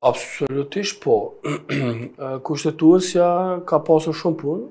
Absolutisht po. Kushtetuesja ka pasur shumë punë,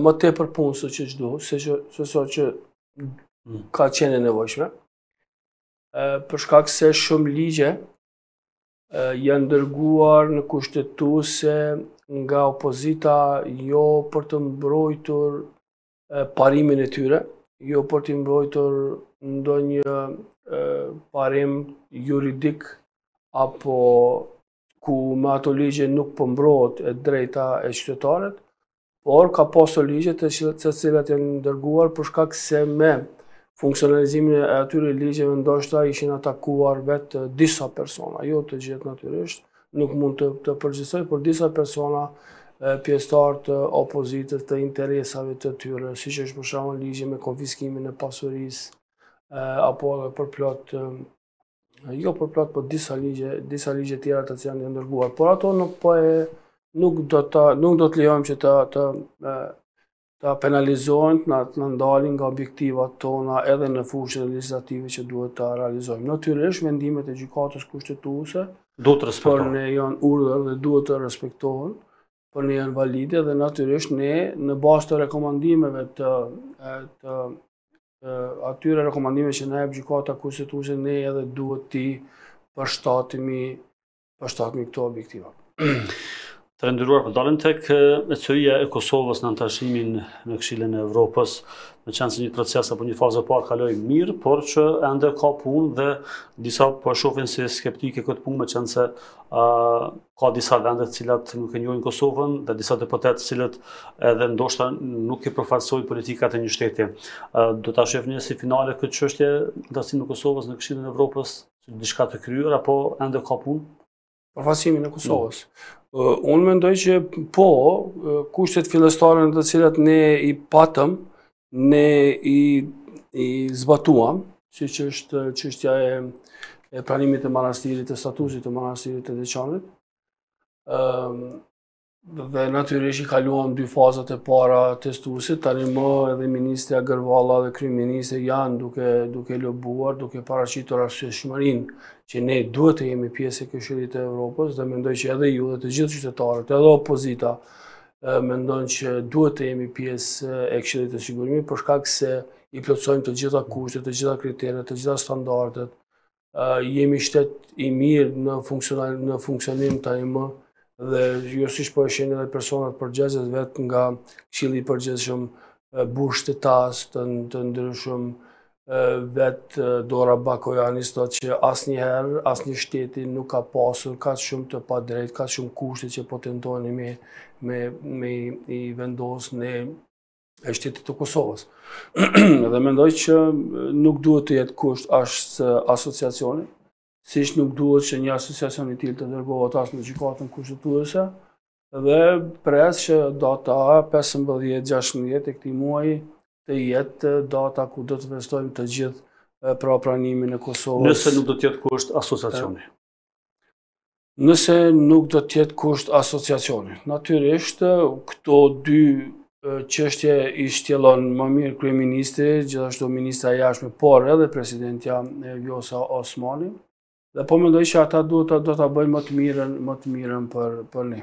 më tepër punë se që çdo, se që, sesa që ka qenë e nevojshme, për shkak se shumë ligje janë dërguar në Kushtetuese nga opozita jo për të mbrojtur parimin e tyre, jo për të mbrojtur ndonjë parim juridik apo ku me ato ligje nuk po mbrohet po e drejta e qytetarit, por ka pasur ligje të cilat të cilat janë dërguar për shkak se me funksionalizimin e atyre ligjeve ndoshta ishin atakuar vetë disa persona, jo të gjithë natyrisht, Nuk mund të të përgjithësoj, por disa persona pjesëtarë të opozitës të interesave të tyre, siç është për shembull ligji me konfiskimin e pasurisë, apo edhe për plot jo për plot, por disa ligje, disa ligje tjera të cilat janë dërguar, por ato nuk po e nuk do të nuk do të lejojmë që të të Të na penalizojnë, të na ndalin nga objektivat tona edhe në fushën legjislative që duhet t'i realizojmë. Natyrisht, vendimet e Gjykatës Kushtetuese duhet të respektohen. Për ne janë urdhër dhe duhet të respektohen, për ne janë valide dhe natyrisht ne në bazë të rekomandimeve të të atyre rekomandimeve që na jep Gjykata Kushtetuese ne edhe duhet t'i përshtatim përshtatim këto objektiva. I nderuar, po dalim tek ecuria e Kosovës në anëtarësimin në Këshillin e Evropës, meqenëse një proces apo një fazë e parë kaloi mirë, por që ende ka punë dhe disa po e shohin si skeptike këtë punë, meqenëse ka disa vende të cilat nuk e njohin Kosovën dhe disa deputetë të cilët edhe ndoshta nuk i përfaqësojnë politikat e një shteti. Do ta shohim ne si finale këtë çështje, anëtarësimin e Kosovës në Këshillin e Evropës, diçka të kryer apo ende ka punë? Përfaqësimin e Kosovës. Unë mendoj që po, kushtet fillestare në të cilat ne i patëm, ne i, i zbatuam, siç është çështja e, e pranimit të manastirit, të statusit të manastirit të Deçanit, dhe natyrisht i kaluam dy fazat e para testuese, tani më edhe Ministrja Gërvalla dhe Kryeministri janë duke, duke lobuar, duke paraqitur arsyeshmërinë që ne duhet të jemi pjesë e Këshillit të Evropës dhe mendoj që edhe ju dhe të gjithë qytetarët, edhe opozita, mendon që duhet të jemi pjesë e Këshillit të Sigurimit, për shkak se i plotësojmë të gjitha kushtet, të gjitha kriteret, të gjitha standardet, jemi shtet i mirë në funksional në funksionim tani më dhe jo siç po e shihni edhe personat përgjegjës vet nga Këshilli i Përgjithshëm burrështetas të ndryshëm vet Dora Bakojani thotë që asnjëherë asnjë shteti nuk ka pasur kaq shumë të padrejt, kaq shumë kushte që po tentojnë me me me i vendos ne e shtetit të Kosovës. Dhe mendoj që nuk duhet të jetë kusht as asociacioni, siç nuk duhet që një asociacion i tillë të dërgohet as në gjykatën kushtetuese, dhe pres që data 15-16 e këtij muaji të jetë data ku do të festojmë të gjithë pra pranimin e Kosovës. Nëse nuk do të jetë kusht asociacioni. Nëse nuk do të jetë kusht asociacioni. Natyrisht, këto dy çështje i shtjellon më mirë kryeministri, gjithashtu ministrja e jashtme, por edhe presidentja Vjosa Osmani. Dhe po mendoj që ata duhet të do ta bëjnë më të mirën, më të mirën për për ne.